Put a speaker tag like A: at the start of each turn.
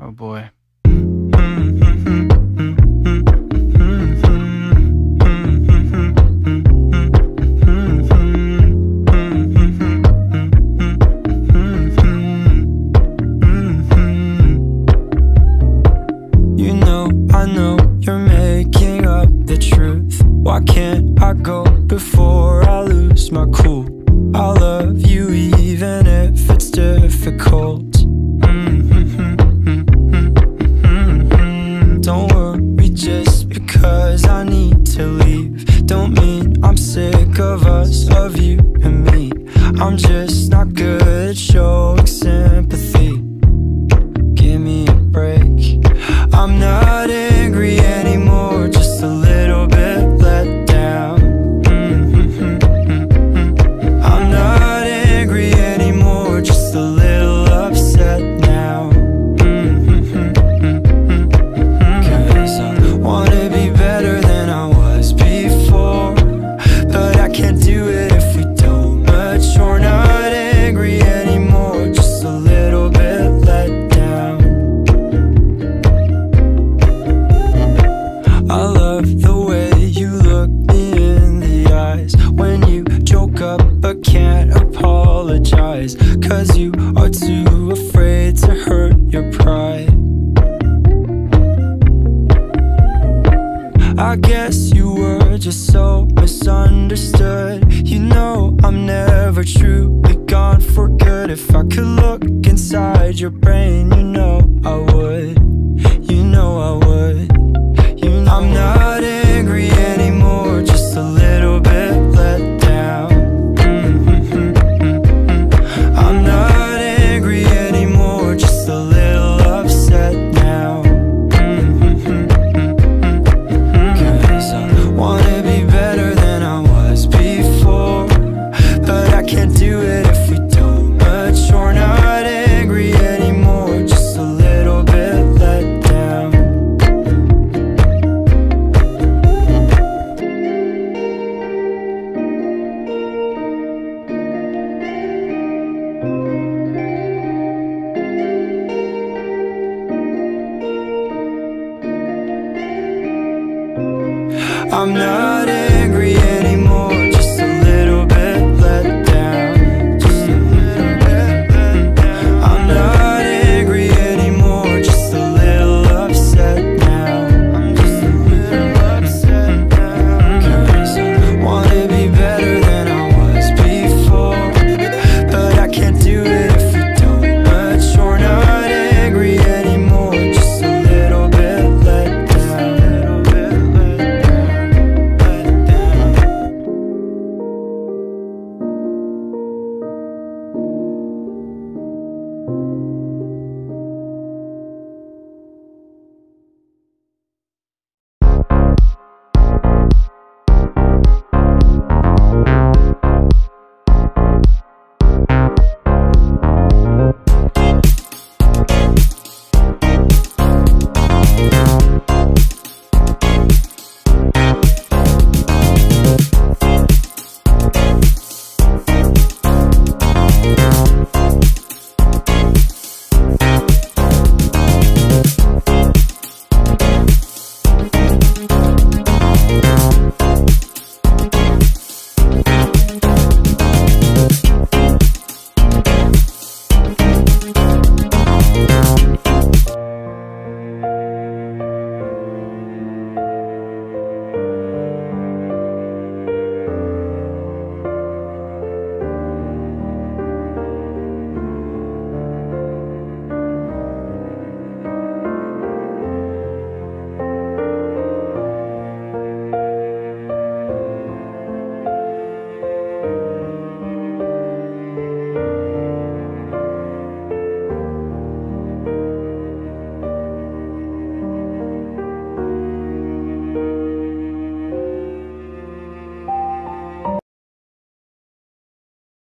A: Oh boy.
B: You know, I know you're making up the truth. Why can't I go before I lose my cool? I love you even if it's difficult. because I need to leave. Don't mean Cause you are too afraid to hurt your pride. I guess you were just so misunderstood. You know I'm never truly gone for good. If I could look inside your brain, you know I would.